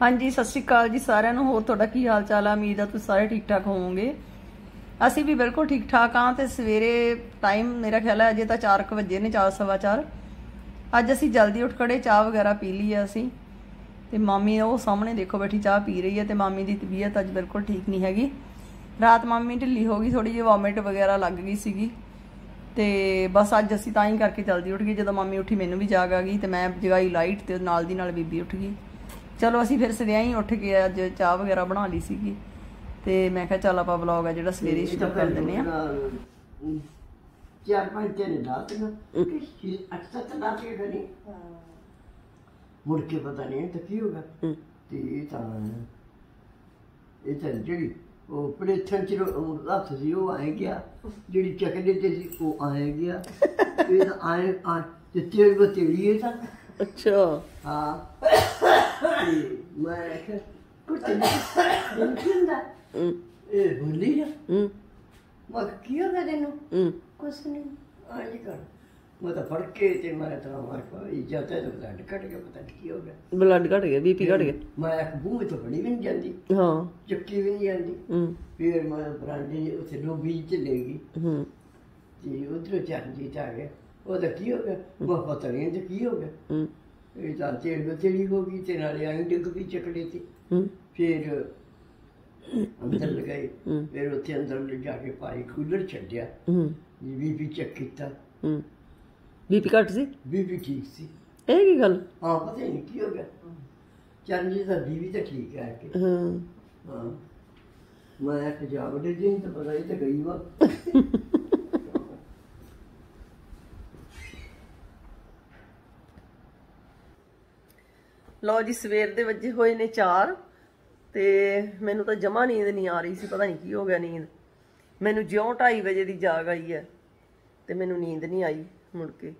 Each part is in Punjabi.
ਹਾਂਜੀ, ਸਤਿ ਸ਼੍ਰੀ ਅਕਾਲ ਜੀ ਸਾਰਿਆਂ ਨੂੰ। ਹੋਰ ਤੁਹਾਡਾ ਕੀ ਹਾਲ ਚਾਲ ਆ? ਉਮੀਦ ਆ ਤੁਸੀਂ ਸਾਰੇ ਠੀਕ ਠਾਕ ਹੋਵੋਗੇ। ਅਸੀਂ ਵੀ ਬਿਲਕੁਲ ਠੀਕ ਠਾਕ ਆ ਤੇ ਸਵੇਰੇ ਟਾਈਮ ਮੇਰਾ ਖਿਆਲ ਹੈ ਅਜੇ ਤਾਂ 4:00 ਵਜੇ ਨੇ 4:15 ਅੱਜ ਅਸੀਂ ਜਲਦੀ ਉੱਠ ਖੜੇ, ਚਾਹ ਵਗੈਰਾ ਪੀ ਲਈ ਆ ਅਸੀਂ। ਤੇ ਮਾਮੀ ਉਹ ਸਾਹਮਣੇ ਦੇਖੋ ਬੈਠੀ, ਚਾਹ ਪੀ ਰਹੀ ਹੈ ਤੇ ਮਾਮੀ ਦੀ ਤਬੀਅਤ ਅੱਜ ਬਿਲਕੁਲ ਠੀਕ ਨਹੀਂ ਹੈਗੀ। ਰਾਤ ਮਾਮੀ ਢਿੱਲੀ ਹੋ ਗਈ ਥੋੜੀ ਜਿਹੀ ਵੋਮਿਟ ਵਗੈਰਾ ਲੱਗ ਗਈ ਸੀਗੀ। ਤੇ ਬਸ ਅੱਜ ਅਸੀਂ ਤਾਂ ਹੀ ਕਰਕੇ ਜਲਦੀ ਉੱਠ ਗਏ। ਜਦੋਂ ਮਾਮੀ ਉੱਠੀ, ਮੈਨੂੰ ਵੀ ਜਾਗ ਆ ਗਈ ਤੇ ਮੈਂ ਜਗਾਈ ਲਾਈਟ ਤੇ ਨਾਲ ਦੀ ਨਾਲ ਬੀਬੀ ਉੱਠ ਗਈ। ਚਲੋ ਅਸੀਂ ਫਿਰ ਸਵੇਰੇ ਹੀ ਉੱਠ ਕੇ ਅੱਜ ਚਾਹ ਵਗੈਰਾ ਬਣਾ ਲਈ ਸੀਗੀ। ਤੇ ਮੈਂ ਕਿਹਾ ਚੱਲ ਆਪਾਂ ਵਲੌਗ ਆ ਜਿਹੜਾ ਸਵੇਰੇ ਸ਼ੁਰੂ ਕਰ ਦਿੰਨੇ ਆ। ਚਾਰ ਪੰਜ ਦਿਨ ਰਾਤ ਨੂੰ ਕਿ ਅੱਠ ਸੱਤ ਰਾਤ ਕੇ ਕਰੀ ਮੁੜ ਕੇ ਪਤਾ ਨਹੀਂ ਤਾਂ ਕੀ ਹੋਗਾ ਤੇ ਇਹ ਤਾਂ ਇਹ ਤਾਂ ਜਿਹੜੀ ਉਹ ਪਲੇਥਨ ਚ ਉਹ ਹੱਥ ਸੀ ਉਹ ਆਏ ਗਿਆ। ਜਿਹੜੀ ਚੱਕਦੇ ਤੇ ਸੀ ਉਹ ਆਏ ਗਿਆ। ਇਹ ਤਾਂ ਆਏ ਆ ਤੇ ਤੇਲ ਬਤੇੜੀ ਇਹ ਤਾਂ। ਅੱਛਾ। ਹਾਂ। ਮੈਂ ਕਿਹਾ ਕੁਝ ਨਹੀਂ ਕਿੰਦਾ ਇਹ ਬੋਲੀ ਹੂੰ। ਮੈਂ ਕੀ ਹੋ ਗਿਆ ਤੈਨੂੰ? ਕੁਛ ਨਹੀਂ ਆਜੀ ਕਰ। ਮੈਂ ਤਾਂ ਫੜ ਕੇ ਤੇ ਮੈਂ ਤਾਂ ਮਾਰ ਪਾਈ ਜਾਂਦਾ ਤਾਂ ਬਲੱਡ ਕੱਟ ਗਿਆ ਪਤਾ ਨਹੀਂ ਕੀ ਹੋ ਗਿਆ। ਬਲੱਡ ਘਟ ਗਿਆ ਬੀਪੀ ਘਟ ਗਿਆ। ਮੈਂ ਇੱਕ ਬੂਹ ਤੋਂ ਫੜੀ ਵੀ ਨਹੀਂ ਜਾਂਦੀ। ਹਾਂ। ਚੱਕੀ ਵੀ ਨਹੀਂ ਜਾਂਦੀ। ਫਿਰ ਮੈਂ ਬਰਾਂਡੇ ਉੱਥੇ ਲੋਬੀ ਚ ਲੈ ਗਈ। ਹੂੰ। ਤੇ ਉਧਰੋਂ ਚਰਨਜੀਤ ਆ ਗਿਆ। ਉਹਦਾ ਕੀ ਹੋ ਗਿਆ? ਮੈਂ ਪਤਾ ਨਹੀਂ ਕੀ ਹੋ ਗਿਆ। ਇਹ ਤਾਂ ਤੇੜ ਬਤੇੜੀ ਹੋ ਗਈ ਤੇ ਨਾਲੇ ਆਈ ਡਿੱਗ ਵੀ ਚੱਕੜੇ ਤੇ। ਫਿਰ ਅੰਦਰ ਲਗਾਈ। ਫਿਰ ਉੱਥੇ ਅੰਦਰ ਜਾ ਕੇ ਪਾਈ ਕੂਲਰ ਛੱਡਿਆ। ਵੀ ਵੀ ਚੈੱਕ ਕੀਤਾ। ਬੀਪੀ ਘਟ ਸੀ? ਵੀ ਠੀਕ ਸੀ। ਇਹ ਕੀ ਗੱਲ? ਹਾਂ ਪਤਾ ਨਹੀਂ ਕੀ ਹੋ ਗਿਆ। ਚਰਨਜੀਤ ਦਾ ਬੀਵੀ ਤਾਂ ਠੀਕ ਹੈ ਕਿ। ਹਾਂ। ਹਾਂ। ਮੈਂ ਇੱਕ ਜਾਵੜ ਜੀ ਤਾਂ ਪਤਾ ਹੀ ਤਾਂ ਗਈ ਵਾ। ਲਓ ਜੀ, ਸਵੇਰ ਦੇ ਵੱਜੇ ਹੋਏ ਨੇ 4 ਤੇ ਮੈਨੂੰ ਤਾਂ ਜਮਾ ਨੀਂਦ ਨਹੀਂ ਆ ਰਹੀ ਸੀ, ਪਤਾ ਨਹੀਂ ਕੀ ਹੋ ਗਿਆ ਨੀਂਦ। ਮੈਨੂੰ ਜਿਉਂ 2:30 ਵਜੇ ਦੀ ਜਾਗ ਆਈ ਹੈ ਤੇ ਮੈਨੂੰ ਨੀਂਦ ਨਹੀਂ ਆਈ ਮੁੜ ਕੇ।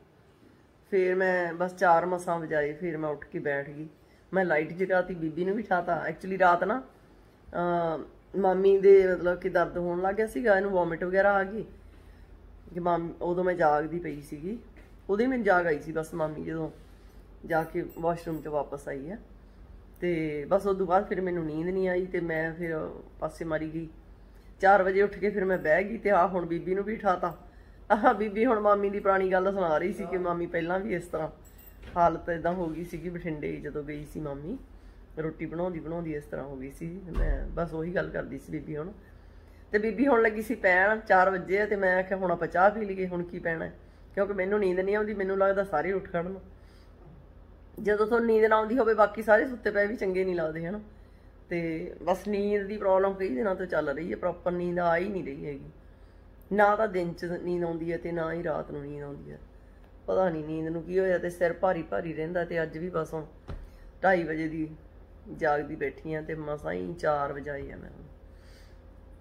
ਫਿਰ ਮੈਂ ਬਸ 4 ਮਸਾਂ ਵਜਾਏ, ਫਿਰ ਮੈਂ ਉੱਠ ਕੇ ਬੈਠ ਗਈ। ਮੈਂ ਲਾਈਟ ਜਗਾਤੀ, ਬੀਬੀ ਨੂੰ ਵੀ ਠਾਤਾ। ਐਕਚੁਅਲੀ ਰਾਤ ਨਾ ਮਾਮੀ ਦੇ ਮਤਲਬ ਕਿ ਦਰਦ ਹੋਣ ਲੱਗ ਗਿਆ ਸੀਗਾ, ਇਹਨੂੰ ਵੋਮਿਟ ਵਗੈਰਾ ਆ ਗਈ। ਕਿ ਮਾਮੀ, ਉਦੋਂ ਮੈਂ ਜਾਗਦੀ ਪਈ ਸੀਗੀ। ਉਹਦੇ ਮੈਨੂੰ ਜਾਗ ਆਈ ਸੀ ਬਸ ਮਾਮੀ ਜਦੋਂ। ਜਾ ਕੇ ਵਾਸ਼ਰੂਮ ਚ ਵਾਪਸ ਆਈ ਹੈ ਤੇ ਬਸ ਉਸ ਤੋਂ ਬਾਅਦ ਫਿਰ ਮੈਨੂੰ ਨੀਂਦ ਨਹੀਂ ਆਈ ਤੇ ਮੈਂ ਫਿਰ ਪਾਸੇ ਮਾਰੀ ਗਈ। 4 ਵਜੇ ਉੱਠ ਕੇ ਫਿਰ ਮੈਂ ਬਹਿ ਗਈ ਤੇ ਆ ਹੁਣ ਬੀਬੀ ਨੂੰ ਵੀ ਉਠਾਤਾ। ਆਹ ਬੀਬੀ ਹੁਣ ਮਾਮੀ ਦੀ ਪੁਰਾਣੀ ਗੱਲ ਸੁਣਾ ਰਹੀ ਸੀ ਕਿ ਮਾਮੀ ਪਹਿਲਾਂ ਵੀ ਇਸ ਤਰ੍ਹਾਂ ਹਾਲਤ ਇਦਾਂ ਹੋ ਗਈ ਸੀਗੀ ਬਠਿੰਡੇ ਜਦੋਂ ਗਈ ਸੀ ਮਾਮੀ। ਰੋਟੀ ਬਣਾਉਂਦੀ ਬਣਾਉਂਦੀ ਇਸ ਤਰ੍ਹਾਂ ਹੋ ਗਈ ਸੀ। ਮੈਂ ਬਸ ਉਹੀ ਗੱਲ ਕਰਦੀ ਸੀ ਬੀਬੀ ਹੁਣ। ਤੇ ਬੀਬੀ ਹੁਣ ਲੱਗੀ ਸੀ ਪੈਣ 4 ਵਜੇ ਆ ਤੇ ਮੈਂ ਆਖਿਆ ਹੁਣ ਆਪਾਂ ਚਾਹ ਪੀ ਲਈਏ ਹੁਣ ਕੀ ਪੈਣਾ? ਕਿਉਂਕਿ ਮੈਨੂੰ ਨੀਂਦ ਨਹੀਂ ਆਉਂਦੀ ਮੈਨੂੰ ਲੱਗਦਾ ਸਾਰੇ ਉੱਠ ਖੜਨ। ਜਦੋਂ ਤੁਹਾਨੂੰ ਨੀਂਦ ਨਾ ਆਉਂਦੀ ਹੋਵੇ, ਬਾਕੀ ਸਾਰੇ ਸੁੱਤੇ ਪਏ ਵੀ ਚੰਗੇ ਨਹੀਂ ਲੱਗਦੇ, ਹਨ? ਤੇ ਬਸ ਨੀਂਦ ਦੀ ਪ੍ਰੋਬਲਮ ਕਈ ਦਿਨਾਂ ਤੋਂ ਚੱਲ ਰਹੀ ਹੈ ਪ੍ਰੋਪਰ ਨੀਂਦ ਆ ਹੀ ਨਹੀਂ ਰਹੀ ਹੈਗੀ। ਨਾ ਤਾਂ ਦਿਨ 'ਚ ਨੀਂਦ ਆਉਂਦੀ ਹੈ ਤੇ ਨਾ ਹੀ ਰਾਤ ਨੂੰ ਨੀਂਦ ਆਉਂਦੀ ਹੈ। ਪਤਾ ਨਹੀਂ ਨੀਂਦ ਨੂੰ ਕੀ ਹੋਇਆ ਤੇ ਸਿਰ ਭਾਰੀ ਭਾਰੀ ਰਹਿੰਦਾ ਤੇ ਅੱਜ ਵੀ ਬਸ ਹੁਣ 2:30 ਵਜੇ ਦੀ ਜਾਗਦੀ ਬੈਠੀ ਆ ਤੇ ਮਸਾਂ ਹੀ 4 ਵਜਾਈ ਆ ਮੈਂ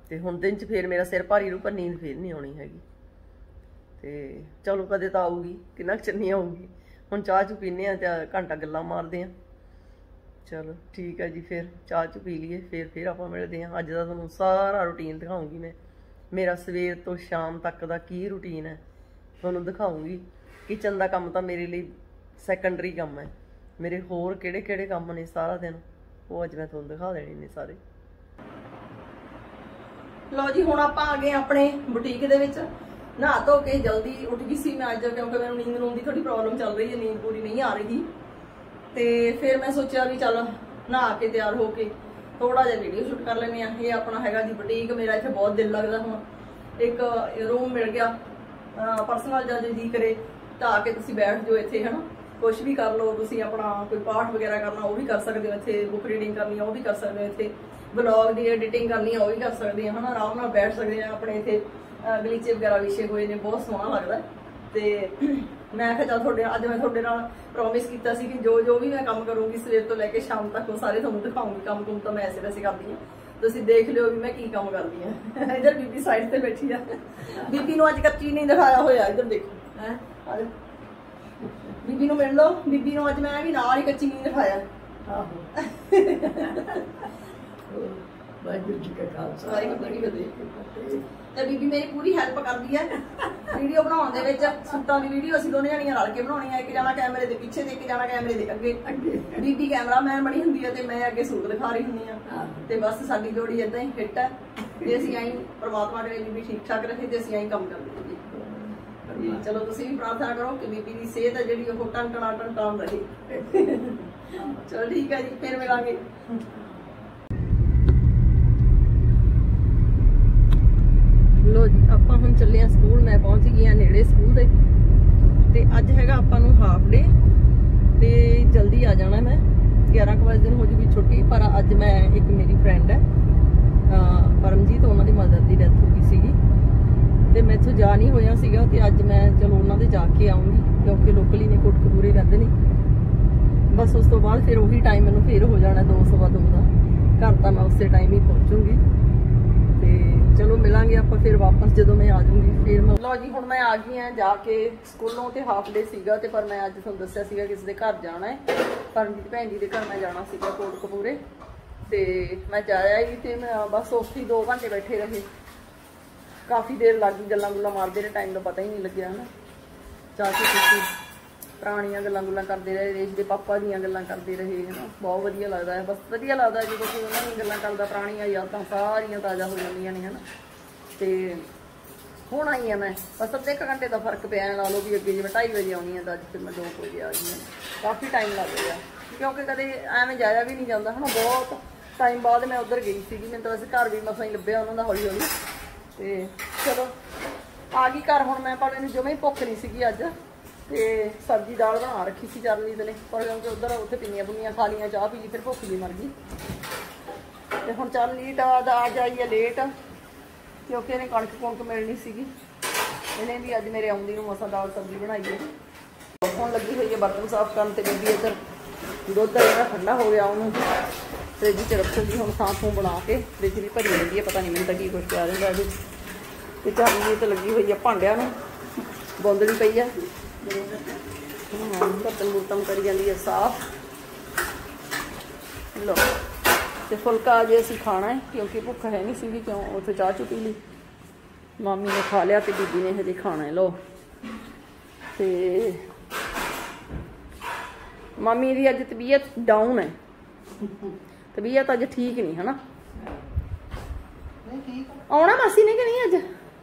ਤੇ ਹੁਣ ਦਿਨ 'ਚ ਫੇਰ ਮੇਰਾ ਸਿਰ ਭਾਰੀ ਰੂ ਪਰ ਨੀਂਦ ਫੇਰ ਨਹੀਂ ਆਉਣੀ ਹੈਗੀ। ਤੇ ਚਲੋ ਕਦੇ ਤਾਂ ਆਊਗੀ, ਕਿੰਨਾ ਕੁ ਚਿਰ ਆਊਗੀ। ਹੁਣ ਚਾਹ ਚੁ ਪੀਨੇ ਆ ਤੇ ਘੰਟਾ ਗੱਲਾਂ ਮਾਰਦੇ ਆ। ਚਲੋ ਠੀਕ ਹੈ ਜੀ, ਫਿਰ ਚਾਹ ਚੁ ਪੀ ਲਈਏ, ਫਿਰ ਫਿਰ ਆਪਾਂ ਮਿਲਦੇ ਆ। ਅੱਜ ਦਾ ਤੁਹਾਨੂੰ ਸਾਰਾ ਰੁਟੀਨ ਦਿਖਾਉਂਗੀ ਮੈਂ। ਮੇਰਾ ਸਵੇਰ ਤੋਂ ਸ਼ਾਮ ਤੱਕ ਦਾ ਕੀ ਰੁਟੀਨ ਹੈ, ਤੁਹਾਨੂੰ ਦਿਖਾਉਂਗੀ। ਕਿਚਨ ਦਾ ਕੰਮ ਤਾਂ ਮੇਰੇ ਲਈ ਸੈਕੰਡਰੀ ਕੰਮ ਹੈ। ਮੇਰੇ ਹੋਰ ਕਿਹੜੇ ਕਿਹੜੇ ਕੰਮ ਨੇ ਸਾਰਾ ਦਿਨ? ਉਹ ਅੱਜ ਮੈਂ ਤੁਹਾਨੂੰ ਦਿਖਾ ਦੇਣੇ ਨੇ ਸਾਰੇ। ਲਓ ਜੀ, ਹੁਣ ਆਪਾਂ ਆ ਗਏ ਆਪਣੇ ਬੁਟੀਕ ਦੇ ਵਿੱਚ। ਨਹਾ ਧੋ ਕੇ ਜਲਦੀ ਉੱਠ ਗਈ ਸੀ ਮੈਂ ਅੱਜ, ਕਿਉਂਕਿ ਮੈਨੂੰ ਨੀਂਦ ਨੂੰ ਦੀ ਥੋੜੀ ਪ੍ਰੋਬਲਮ ਚੱਲ ਰਹੀ ਹੈ, ਨੀਂਦ ਪੂਰੀ ਨਹੀਂ ਆ ਰਹੀ। ਤੇ ਫਿਰ ਮੈਂ ਸੋਚਿਆ ਵੀ ਚੱਲ ਨਹਾ ਕੇ ਤਿਆਰ ਹੋ ਕੇ ਥੋੜਾ ਜਿਹਾ ਵੀਡੀਓ ਸ਼ੂਟ ਕਰ ਲੈਂਦੇ ਆ ਇਹ ਆਪਣਾ ਹੈਗਾ ਜੀ ਬੁਟੀਕ ਮੇਰਾ ਇੱਥੇ ਬਹੁਤ ਦਿਲ ਲੱਗਦਾ ਹੁਣ। ਇੱਕ ਰੂਮ ਮਿਲ ਗਿਆ ਪਰਸਨਲ ਜਦ ਜੀ ਕਰੇ ਤਾਂ ਆ ਕੇ ਤੁਸੀਂ ਬੈਠ ਜਾਓ ਇੱਥੇ, ਹਨਾ। ਕੁਝ ਵੀ ਕਰ ਲਓ, ਤੁਸੀਂ ਆਪਣਾ ਕੋਈ ਪਾਠ ਵਗੈਰਾ ਕਰਨਾ, ਉਹ ਵੀ ਕਰ ਸਕਦੇ ਹੋ ਇੱਥੇ। ਬੁੱਕ ਰੀਡਿੰਗ ਕਰਨੀ ਆ, ਉਹ ਵੀ ਕਰ ਸਕਦੇ ਹੋ ਇੱਥੇ। ਵਲੌਗ ਦੀ ਐਡੀਟਿੰਗ ਕਰਨੀ ਆ, ਉਹ ਵੀ ਕਰ ਸਕਦੇ ਆ, ਹਨਾ। ਆਰਾਮ ਨਾਲ ਬੈਠ ਸਕਦੇ ਆ ਆਪਣੇ ਇੱਥੇ। ਗਲੀਚੇ ਵਗੈਰਾ ਵਿਛੇ ਹੋਏ ਨੇ ਬਹੁਤ ਸੋਹਣਾ ਲੱਗਦਾ। ਤੇ ਮੈਂ ਕਿਹਾ ਚੱਲ ਤੁਹਾਡੇ ਅੱਜ ਮੈਂ ਤੁਹਾਡੇ ਨਾਲ ਪ੍ਰੋਮਿਸ ਕੀਤਾ ਸੀ ਕਿ ਜੋ ਜੋ ਵੀ ਮੈਂ ਕੰਮ ਕਰੂੰਗੀ ਸਵੇਰ ਤੋਂ ਲੈ ਕੇ ਸ਼ਾਮ ਤੱਕ ਉਹ ਸਾਰੇ ਤੁਹਾਨੂੰ ਦਿਖਾਉਂਗੀ। ਕੰਮ ਕੁਮ ਤਾਂ ਮੈਂ ਐਸੇ ਵੈਸੇ ਕਰਦੀ ਹਾਂ। ਤੁਸੀਂ ਦੇਖ ਲਿਓ ਵੀ ਮੈਂ ਕੀ ਕੰਮ ਕਰਦੀ ਹਾਂ। ਇਧਰ ਬੀਬੀ ਸਾਈਡ ਤੇ ਬੈਠੀ ਆ। ਬੀਬੀ ਨੂੰ ਅੱਜ ਕੱਚੀ ਨਹੀਂ ਦਿਖਾਇਆ ਹੋਇਆ ਇਧਰ ਦੇਖੋ। ਹੈ? ਬੀਬੀ ਨੂੰ ਮਿਲ ਲਓ। ਬੀਬੀ ਨੂੰ ਅੱਜ ਮੈਂ ਵੀ ਨਾਲ ਹੀ ਕੱਚੀ ਨਹੀਂ ਦਿਖਾਇਆ। ਆਹੋ। ਵਾਹਿਗੁਰੂ ਜੀ ਕਾ ਖਾਲਸਾ। ਵਾਹਿਗੁਰੂ ਜੀ ਕੀ ਫਤਿਹ ਤੇ ਬੀਬੀ ਮੇਰੀ ਪੂਰੀ ਹੈਲਪ ਕਰਦੀ ਹੈ ਵੀਡੀਓ ਬਣਾਉਣ ਦੇ ਵਿੱਚ ਸੂਟਾਂ ਦੀ ਵੀਡੀਓ ਅਸੀਂ ਦੋਨੇ ਜਣੀਆਂ ਰਲ ਕੇ ਬਣਾਉਣੀ ਹੈ ਇੱਕ ਜਾਣਾ ਕੈਮਰੇ ਦੇ ਪਿੱਛੇ ਤੇ ਇੱਕ ਜਾਣਾ ਕੈਮਰੇ ਦੇ ਅੱਗੇ। ਅੱਗੇ। ਬੀਬੀ ਕੈਮਰਾਮੈਨ ਬਣੀ ਹੁੰਦੀ ਹੈ ਤੇ ਮੈਂ ਅੱਗੇ ਸੂਟ ਦਿਖਾ ਰਹੀ ਹੁੰਦੀ ਆ। ਹਾਂ। ਤੇ ਬਸ ਸਾਡੀ ਜੋੜੀ ਇਦਾਂ ਹੀ ਫਿੱਟ ਹੈ ਤੇ ਅਸੀਂ ਐਂ ਪ੍ਰਮਾਤਮਾ ਦੇ ਬੀਬੀ ਠੀਕ ਠਾਕ ਰਹੇ ਤੇ ਅਸੀਂ ਐਂ ਕੰਮ ਕਰਦੇ ਚਲੋ ਤੁਸੀਂ ਵੀ ਪ੍ਰਾਰਥਨਾ ਕਰੋ ਕਿ ਬੀਬੀ ਦੀ ਸਿਹਤ ਹੈ ਜਿਹੜੀ ਉਹ ਟਨ ਟਨਾ ਟਨ ਟਨ ਰਹੇ। ਚਲੋ ਠੀਕ ਹੈ ਜੀ ਫਿਰ ਮਿਲਾਂਗੇ। ਲੋ ਜੀ, ਆਪਾਂ ਹੁਣ ਚੱਲੇ ਆ ਸਕੂਲ, ਮੈਂ ਪਹੁੰਚ ਗਈ ਆ ਨੇੜੇ ਸਕੂਲ ਦੇ। ਤੇ ਅੱਜ ਹੈਗਾ ਆਪਾਂ ਨੂੰ ਹਾਫ ਡੇ ਤੇ ਜਲਦੀ ਆ ਜਾਣਾ ਮੈਂ। 11 ਕੁ ਵਜੇ ਦਿਨ ਹੋ ਜੂਗੀ ਛੁੱਟੀ, ਪਰ ਅੱਜ ਮੈਂ ਇੱਕ ਮੇਰੀ ਫਰੈਂਡ ਹੈ ਪਰਮਜੀਤ, ਉਹਨਾਂ ਦੀ ਮਦਰ ਦੀ ਡੈਥ ਹੋ ਗਈ ਸੀਗੀ। ਤੇ ਮੈਥੋਂ ਜਾ ਨਹੀਂ ਹੋਇਆ ਸੀਗਾ, ਤੇ ਅੱਜ ਮੈਂ ਚਲੋ ਉਹਨਾਂ ਦੇ ਜਾ ਕੇ ਆਉਂਗੀ ਕਿਉਂਕਿ ਲੋਕਲੀ ਨੇ, ਕੋਟਕਪੂਰੇ ਰਹਿੰਦੇ ਨੇ। ਬਸ ਉਸ ਤੋਂ ਬਾਅਦ ਫਿਰ ਉਹੀ ਟਾਈਮ ਮੈਨੂੰ ਫੇਰ ਹੋ ਜਾਣਾ 2 ਸਵਾ ਦੋ ਦਾ। ਘਰ ਤਾਂ ਮੈਂ ਉਸੇ ਟਾਈਮ ਹੀ ਪਹੁੰਚੂਗੀ। ਤੇ ਚਲੋ ਮਿਲਾਂਗੇ ਆਪਾਂ ਫਿਰ ਵਾਪਸ ਜਦੋਂ ਮੈਂ ਆ ਜਾਊਂਗੀ, ਫਿਰ ਮੈਂ ਲਓ ਜੀ, ਹੁਣ ਮੈਂ ਆ ਗਈ ਆ ਜਾ ਕੇ ਸਕੂਲੋਂ ਤੇ ਹਾਫ ਡੇ ਸੀਗਾ ਤੇ ਪਰ ਮੈਂ ਅੱਜ ਤੁਹਾਨੂੰ ਦੱਸਿਆ ਸੀਗਾ ਕਿਸੇ ਦੇ ਘਰ ਜਾਣਾ ਹੈ। ਪਰਮਜੀਤ ਭੈਣ ਜੀ ਦੇ ਘਰ ਮੈਂ ਜਾਣਾ ਸੀਗਾ ਕੋਟਕਪੂਰੇ ਤੇ ਮੈਂ ਜਾਇਆ ਹੀ ਤੇ ਮੈਂ ਬਸ ਉੱਥੇ ਹੀ 2 ਘੰਟੇ ਬੈਠੇ ਰਹੇ। ਕਾਫੀ ਦੇਰ ਲੱਗ ਗਈ ਗੱਲਾਂ ਗੁੱਲਾਂ ਮਾਰਦੇ ਰਹੇ ਟਾਈਮ ਦਾ ਪਤਾ ਹੀ ਨਹੀਂ ਲੱਗਿਆ ਨਾ ਚਾਹ ਕੇ ਪੀਤੀ ਪੁਰਾਣੀਆਂ ਗੱਲਾਂ ਗੁੱਲਾਂ ਕਰਦੇ ਰਹੇ ਰੇਸ਼ ਦੇ ਪਾਪਾ ਦੀਆਂ ਗੱਲਾਂ ਕਰਦੇ ਰਹੇ, ਹਨਾ? ਬਹੁਤ ਵਧੀਆ ਲੱਗਦਾ ਹੈ। ਬਸ ਵਧੀਆ ਲੱਗਦਾ ਜਦੋਂ ਕੋਈ ਉਹਨਾਂ ਦੀਆਂ ਗੱਲਾਂ ਕਰਦਾ, ਪੁਰਾਣੀਆਂ ਯਾਦਾਂ ਸਾਰੀਆਂ ਤਾਜ਼ਾ ਹੋ ਜਾਂਦੀਆਂ ਨੇ, ਹਨਾ? ਤੇ ਹੁਣ ਆਈ ਆ ਮੈਂ। ਬਸ ਅੱਧੇ ਕੁ ਘੰਟੇ ਦਾ ਫ਼ਰਕ ਪਿਆ ਲਾ ਲਓ ਵੀ ਅੱਗੇ ਜਿਵੇਂ 2:30 ਵਜੇ ਆਉਣੀ ਆ ਤਾਂ ਅੱਜ ਫਿਰ ਮੈਂ 2 ਵਜੇ ਆ ਗਈ ਹਾਂ। ਕਾਫੀ ਟਾਈਮ ਲੱਗ ਗਿਆ। ਕਿਉਂਕਿ ਕਦੇ ਐਵੇਂ ਜਾਇਆ ਵੀ ਨਹੀਂ ਜਾਂਦਾ, ਹਨਾ? ਬਹੁਤ ਟਾਈਮ ਬਾਅਦ ਮੈਂ ਉੱਧਰ ਗਈ ਸੀਗੀ। ਮੈਨੂੰ ਤਾਂ ਵੈਸੇ ਘਰ ਵੀ ਮਸਾਂ ਹੀ ਲੱਭਿਆ ਉਹਨਾਂ ਦਾ ਹੌਲੀ ਹੌਲੀ ਤੇ ਚਲੋ, ਆ ਗਈ ਘਰ। ਹੁਣ ਮੈਂ ਪਰ ਇਹਨੂੰ ਜਮੇ ਭੁੱਖ ਨਹੀਂ ਸੀਗੀ ਅੱਜ। ਤੇ ਸਬਜ਼ੀ ਦਾਲ ਬਣਾ ਰੱਖੀ ਸੀ ਚਰਨਜੀਤ ਨੇ। ਪਰ ਕਿਉਂਕਿ ਉਧਰ ਉੱਥੇ ਪਿੰਨੀਆਂ ਪੁੰਨੀਆਂ ਖਾ ਲੀਆਂ ਚਾਹ ਪੀ ਲਈ, ਫਿਰ ਭੁੱਖ ਵੀ ਮਰ ਗਈ। ਤੇ ਹੁਣ ਚਰਨਜੀਤ ਆ ਦਾ ਆ ਜਾਈ ਹੈ ਲੇਟ ਕਿਉਂਕਿ ਇਹਨੇ ਕਣਕ ਕੁਣਕ ਮਿਲਣੀ ਸੀਗੀ। ਇਹਨੇ ਵੀ ਅੱਜ ਮੇਰੇ ਆਉਂਦੀ ਨੂੰ ਮਸਾ ਦਾਲ ਸਬਜ਼ੀ ਬਣਾਈ ਹੈ। ਹੁਣ ਲੱਗੀ ਹੋਈ ਹੈ ਬਰਤਨ ਸਾਫ਼ ਕਰਨ ਤੇ ਬੀਬੀ ਇੱਧਰ। ਦੁੱਧ ਜਿਹੜਾ ਠੰਡਾ ਹੋ ਗਿਆ ਉਹਨੂੰ ਫ੍ਰਿਜ 'ਚ ਰੱਖੂਗੀ ਹੁਣ ਥਾਂ ਥੂੰ ਬਣਾ ਕੇ ਫ੍ਰਿਜ ਵੀ ਭਰੀ ਰਹਿੰਦੀ ਹੈ, ਪਤਾ ਨਹੀਂ ਮੈਨੂੰ ਤਾਂ ਕੀ ਕੁਝ ਪਿਆ ਰਹਿੰਦਾ ਇਹਦੇ 'ਚ। ਤੇ ਚਰਨਜੀਤ ਲੱਗੀ ਹੋਈ ਹੈ ਭਾਂਡਿਆਂ ਨੂੰ ਬੋਂਦਲੀ ਪਈ ਹੈ। ਬਰਤਨ ਬੁਰਤਨ ਕਰੀ ਜਾਂਦੀ ਹੈ ਸਾਫ਼। ਲੋ ਤੇ ਫੁਲਕਾ ਅਜੇ ਅਸੀਂ ਖਾਣਾ ਹੈ ਕਿਉਂਕਿ ਭੁੱਖ ਹੈ ਨਹੀਂ ਸੀਗੀ ਕਿਉਂ ਉੱਥੇ ਚਾਹ ਚੁ ਪੀ ਲਈ। ਮਾਮੀ ਨੇ ਖਾ ਲਿਆ ਤੇ ਬੀਬੀ ਨੇ ਹਜੇ ਖਾਣਾ ਹੈ ਲੋ ਤੇ ਮਾਮੀ ਦੀ ਅੱਜ ਤਬੀਅਤ ਡਾਊਨ ਹੈ। ਤਬੀਅਤ ਅੱਜ ਠੀਕ ਨਹੀਂ ਹਨਾ? ਆਉਣਾ ਮਾਸੀ ਨੇ ਕਿ ਨਹੀਂ ਅੱਜ?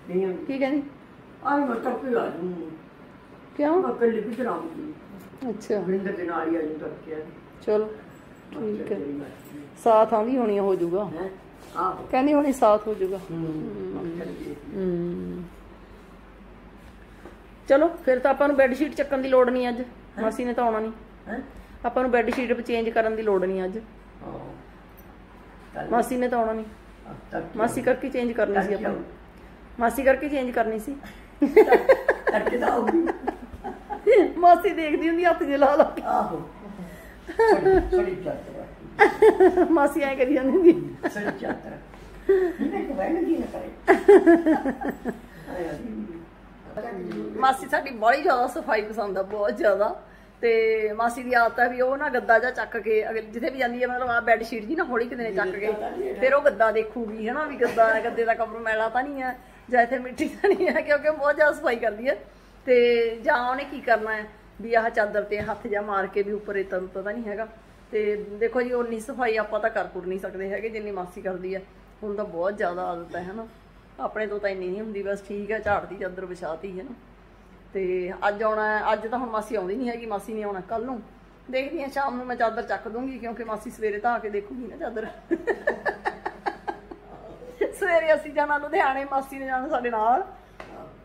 ਨਹੀਂ ਕੀ ਕਹਿੰਦੀ? ਆਈ ਮੈਂ ਤਾਂ ਪਿਆ ਨੂੰ ਕਿਉਂ? ਮੈਂ ਕੱਲੀ ਵੀ ਚਲਾਉਂਗੀ ਅੱਛਾ। ਵਿੰਦਰ ਦੇ ਨਾਲ ਹੀ ਆਈ ਤਾਂ ਕਿਹਾ ਚਲੋ ਠੀਕ ਹੈ। ਸਾਥ ਆਂਦੀ ਹੋਣੀ ਹੋ ਜਾਊਗਾ। ਹੈ? ਆਹੋ। ਕਹਿੰਦੀ ਹੋਣੀ ਸਾਥ ਹੋ ਜਾਊਗਾ। ਹੂੰ। ਚਲੋ ਫਿਰ ਤਾਂ ਆਪਾਂ ਨੂੰ ਬੈੱਡ ਸ਼ੀਟ ਚੱਕਣ ਦੀ ਲੋੜ ਨਹੀਂ ਅੱਜ। ਮਾਸੀ ਨੇ ਤਾਂ ਆਉਣਾ ਨਹੀਂ। ਆਪਾਂ ਨੂੰ ਬੈੱਡ ਸ਼ੀਟ ਚੇਂਜ ਕਰਨ ਦੀ ਲੋੜ ਨਹੀਂ ਅੱਜ। ਮਾਸੀ ਨੇ ਤਾਂ ਆਉਣਾ ਨਹੀਂ। ਮਾਸੀ ਕਰਕੇ ਚੇਂਜ ਕਰਨੀ ਸੀ ਆਪਾਂ। ਮਾਸੀ ਕਰਕੇ ਚੇਂਜ ਕਰਨੀ ਸੀ। ਕਰਕੇ ਤਾਂ ਆਉਗੀ ਮਾਸੀ ਦੇਖਦੀ ਹੁੰਦੀ ਹੱਥ ਜੇ ਲਾ ਲਾ ਕੇ। ਆਹੋ। ਸੜੀ ਚਾਤਰਾ ਮਾਸੀ ਐ ਕਰੀ ਜਾਂਦੀ ਹੁੰਦੀ ਸੜੀ ਚਾਤਰਾ ਨਹੀਂ ਕਿ ਵੈਣ ਕੀ ਨਾ ਕਰੇ। ਮਾਸੀ ਸਾਡੀ ਬੜੀ ਜ਼ਿਆਦਾ ਸਫ਼ਾਈ ਪਸੰਦ ਆ ਬਹੁਤ ਜ਼ਿਆਦਾ। ਤੇ ਮਾਸੀ ਦੀ ਆਦਤ ਹੈ ਵੀ ਉਹ ਨਾ ਗੱਦਾ ਜਾਂ ਚੱਕ ਕੇ ਅਗਰ ਜਿੱਥੇ ਵੀ ਜਾਂਦੀ ਹੈ ਮਤਲਬ ਆ ਬੈੱਡ ਸ਼ੀਟ ਜੀ ਨਾ ਹੌਲੀ ਕਿਤੇ ਨੇ ਚੱਕ ਕੇ ਫਿਰ ਉਹ ਗੱਦਾ ਦੇਖੂਗੀ ਹਨਾ ਵੀ ਗੱਦਾ ਗੱਦੇ ਦਾ ਕਪੜਾ ਮੈਲਾ ਤਾਂ ਨਹੀਂ ਹੈ ਜਾਂ ਇੱਥੇ ਮਿੱਟੀ ਤਾਂ ਨਹੀਂ ਹੈ ਕਿਉਂਕਿ ਬਹੁਤ ਜ਼ਿਆਦਾ ਸਫ਼ਾਈ ਕਰਦੀ ਹੈ। ਤੇ ਜਾਂ ਉਹਨੇ ਕੀ ਕਰਨਾ ਹੈ? ਵੀ ਆਹ ਚਾਦਰ ਤੇ ਹੱਥ ਜਾਂ ਮਾਰ ਕੇ ਵੀ ਉੱਪਰ ਰੇਤਾ ਰੂਤਾ ਤਾਂ ਨਹੀਂ ਹੈਗਾ। ਤੇ ਦੇਖੋ ਜੀ ਉਨੀ ਸਫ਼ਾਈ ਆਪਾਂ ਤਾਂ ਕਰ ਕੁਰ ਨਹੀਂ ਸਕਦੇ ਹੈਗੇ, ਜਿੰਨੀ ਮਾਸੀ ਕਰਦੀ ਹੈ। ਹੁਣ ਤਾਂ ਬਹੁਤ ਜ਼ਿਆਦਾ ਆਦਤ ਹੈ, ਹਨਾ। ਆਪਣੇ ਤੋਂ ਤਾਂ ਇੰਨੀ ਨਹੀਂ ਹੁੰਦੀ, ਬਸ ਠੀਕ ਹੈ ਝਾੜਦੀ ਚਾਦਰ ਵਿਛਾਤੀ ਹੈ ਨਾ। ਤੇ ਅੱਜ ਆਉਣਾ ਅੱਜ ਤਾਂ ਹੁਣ ਮਾਸੀ ਆਉਂਦੀ ਨਹੀਂ ਹੈਗੀ, ਮਾਸੀ ਨੇ ਆਉਣਾ ਕੱਲ ਨੂੰ। ਦੇਖਦੀ ਹਾਂ, ਸ਼ਾਮ ਨੂੰ ਮੈਂ ਚਾਦਰ ਚੱਕ ਦੂੰਗੀ, ਕਿਉਂਕਿ ਮਾਸੀ ਸਵੇਰੇ ਤਾਂ ਆ ਕੇ ਦੇਖੂਗੀ ਨਾ ਚਾਦਰ। ਸਵੇਰੇ ਅਸੀਂ ਜਾਣਾ ਲੁਧਿਆਣੇ, ਮਾਸੀ ਨੇ ਜਾਣਾ ਸਾਡੇ ਨਾਲ।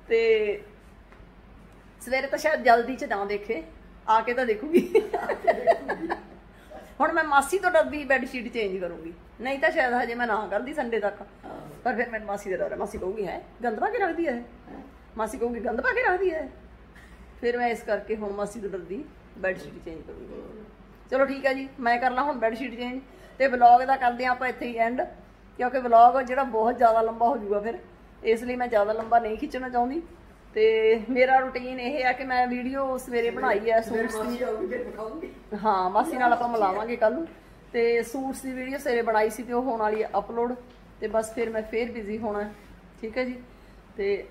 ਤੇ ਸਵੇਰੇ ਤਾਂ ਸ਼ਾਇਦ ਜਲਦੀ ਚ ਨਾ ਦੇਖੇ, ਆ ਕੇ ਤਾਂ ਦੇਖੂਗੀ। ਹੁਣ ਮੈਂ ਮਾਸੀ ਤੋਂ ਡਰਦੀ ਬੈੱਡ ਸ਼ੀਟ ਚੇਂਜ ਕਰੂੰਗੀ। ਨਹੀਂ ਤਾਂ ਸ਼ਾਇਦ ਹਜੇ ਮੈਂ ਨਾ ਕਰਦੀ ਸੰਡੇ ਤੱਕ। ਪਰ ਫਿਰ ਮੈਂ ਮਾਸੀ ਦਾ ਡਰ ਮਾਸੀ ਕਹੂਗੀ, ਹੈ, ਗੰਦ ਪਾ ਕੇ ਰੱਖਦੀ ਹੈ? ਮਾਸੀ ਕਹੂਗੀ, ਗੰਦ ਪਾ ਕੇ ਰੱਖਦੀ ਹੈ? ਫਿਰ ਮੈਂ ਇਸ ਕਰਕੇ ਹੁਣ ਮਾਸੀ ਤੋਂ ਡਰਦੀ ਬੈੱਡ ਸ਼ੀਟ ਚੇਂਜ ਕਰੂੰਗੀ। ਚਲੋ ਠੀਕ ਹੈ ਜੀ, ਮੈਂ ਕਰ ਲਾਂ ਹੁਣ ਬੈੱਡ ਸ਼ੀਟ ਚੇਂਜ ਤੇ ਵਲੌਗ ਦਾ ਕਰਦੇ ਹਾਂ ਆਪਾਂ ਇੱਥੇ ਹੀ ਐਂਡ ਕਿਉਂਕਿ ਵਲੌਗ ਜਿਹੜਾ ਬਹੁਤ ਜ਼ਿਆਦਾ ਲੰਬਾ ਹੋ ਜਾਊਗਾ ਫਿਰ। ਇਸ ਲਈ ਮੈਂ ਜ਼ਿਆਦਾ ਲੰਬਾ ਨਹੀਂ ਖਿੱਚਣਾ ਚਾਹੁੰਦੀ। ਤੇ ਮੇਰਾ ਰੁਟੀਨ ਇਹ ਹੈ ਕਿ ਮੈਂ ਵੀਡੀਓ ਸਵੇਰੇ ਬਣਾਈ ਹੈ ਸੂਟਸ ਦੀ ਹਾਂ ਮਾਸੀ ਨਾਲ ਆਪਾਂ ਮਿਲਾਵਾਂਗੇ ਕੱਲ ਨੂੰ। ਤੇ ਸੂਟਸ ਦੀ ਵੀਡੀਓ ਸਵੇਰੇ ਬਣਾਈ ਸੀ ਤੇ ਉਹ ਹੋਣ ਵਾਲੀ ਹੈ ਅਪਲੋਡ ਤੇ ਬਸ ਫਿਰ ਮੈਂ ਫੇਰ ਬਿਜ਼ੀ ਹੋਣਾ। ਠੀਕ ਹੈ ਜੀ? ਤੇ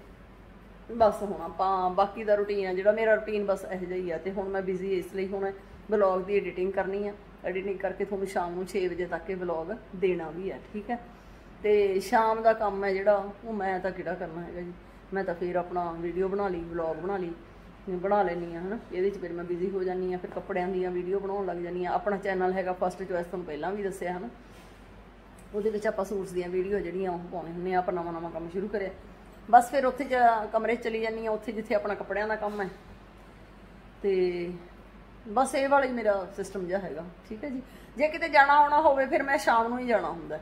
ਬਸ ਹੁਣ ਆਪਾਂ ਬਾਕੀ ਦਾ ਰੁਟੀਨ ਆ ਜਿਹੜਾ ਮੇਰਾ ਰੁਟੀਨ ਬਸ ਇਹੋ ਜਿਹਾ ਹੀ ਆ। ਤੇ ਹੁਣ ਮੈਂ ਬਿਜ਼ੀ ਇਸ ਲਈ ਹੁਣ ਵਲੌਗ ਦੀ ਐਡੀਟਿੰਗ ਕਰਨੀ ਆ। ਐਡੀਟਿੰਗ ਕਰਕੇ ਤੁਹਾਨੂੰ ਸ਼ਾਮ ਨੂੰ 6 ਵਜੇ ਤੱਕ ਇਹ ਵਲੌਗ ਦੇਣਾ ਵੀ ਹੈ ਠੀਕ ਹੈ? ਤੇ ਸ਼ਾਮ ਦਾ ਕੰਮ ਹੈ ਜਿਹੜਾ ਉਹ ਮੈਂ ਤਾਂ ਕਿਹੜਾ ਕਰਨਾ ਹੈਗਾ ਜੀ? ਮੈਂ ਤਾਂ ਫਿਰ ਆਪਣਾ ਵੀਡੀਓ ਬਣਾ ਲਈ ਵਲੌਗ ਬਣਾ ਲਈ ਬਣਾ ਲੈਣੀ ਆ ਹਨਾ। ਇਹਦੇ ਚ ਫਿਰ ਮੈਂ ਬਿਜ਼ੀ ਹੋ ਜਾਂਦੀ ਆ ਫਿਰ ਕੱਪੜਿਆਂ ਦੀਆਂ ਵੀਡੀਓ ਬਣਾਉਣ ਲੱਗ ਜਾਂਦੀ ਆ ਆਪਣਾ ਚੈਨਲ ਹੈਗਾ ਫਸਟ ਚੁਆਇਸ ਤੁਹਾਨੂੰ ਪਹਿਲਾਂ ਵੀ ਦੱਸਿਆ, ਹਨਾ। ਉਹਦੇ ਵਿੱਚ ਆਪਾਂ ਸੂਟਸ ਦੀਆਂ ਵੀਡੀਓ ਜਿਹੜੀਆਂ ਉਹ ਪਾਉਣੇ ਹੁੰਦੇ ਆ, ਆਪਾਂ ਨਵਾਂ ਨਵਾਂ ਕੰਮ ਸ਼ੁਰੂ ਕਰਿਆ। ਬਸ ਫਿਰ ਉੱਥੇ ਜਾ- ਕਮਰੇ 'ਚ ਚਲੀ ਜਾਂਦੀ ਆ ਉੱਥੇ ਜਿੱਥੇ ਆਪਣਾ ਕੱਪੜਿਆਂ ਦਾ ਕੰਮ ਹੈ। ਤੇ ਬਸ ਇਹ ਵਾਲਾ ਹੀ ਮੇਰਾ ਸਿਸਟਮ ਜਿਹਾ ਹੈਗਾ, ਠੀਕ ਹੈ ਜੀ। ਜੇ ਕਿਤੇ ਜਾਣਾ ਆਉਣਾ ਹੋਵੇ, ਫਿਰ ਮੈਂ ਸ਼ਾਮ ਨੂੰ ਹੀ ਜਾਣਾ ਹੁੰਦਾ।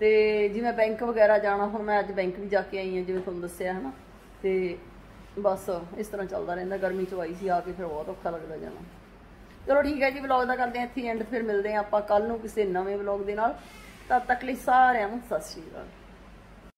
ਤੇ ਜਿਵੇਂ ਬੈਂਕ ਵਗੈਰਾ ਜਾਣਾ, ਹੁਣ ਮੈਂ ਅੱਜ ਬੈਂਕ ਵੀ ਜਾ ਕੇ ਆਈ ਹਾਂ, ਜਿਵੇਂ ਤੁਹਾਨੂੰ ਦੱਸਿਆ ਹੈ ਨਾ ਤੇ ਬਸ ਇਸ ਤਰ੍ਹਾਂ ਚੱਲਦਾ ਰਹਿੰਦਾ, ਗਰਮੀ ਚ ਆਈ ਸੀ ਆ ਕੇ ਫਿਰ ਬਹੁਤ ਔਖਾ ਲੱਗਦਾ ਜਾਣਾ। ਚਲੋ ਠੀਕ ਹੈ ਜੀ ਵਲੌਗ ਦਾ ਕਰਦੇ ਹਾਂ ਇੱਥੇ ਐਂਡ ਫਿਰ ਮਿਲਦੇ ਹਾਂ ਆਪਾਂ ਕੱਲ ਨੂੰ ਕਿਸੇ ਨਵੇਂ ਵਲੌਗ ਦੇ ਨਾਲ। ਤਦ ਤੱਕ ਲਈ ਸਾਰਿਆਂ ਨੂੰ ਸਤਿ ਸ਼੍ਰੀ ਅਕਾਲ।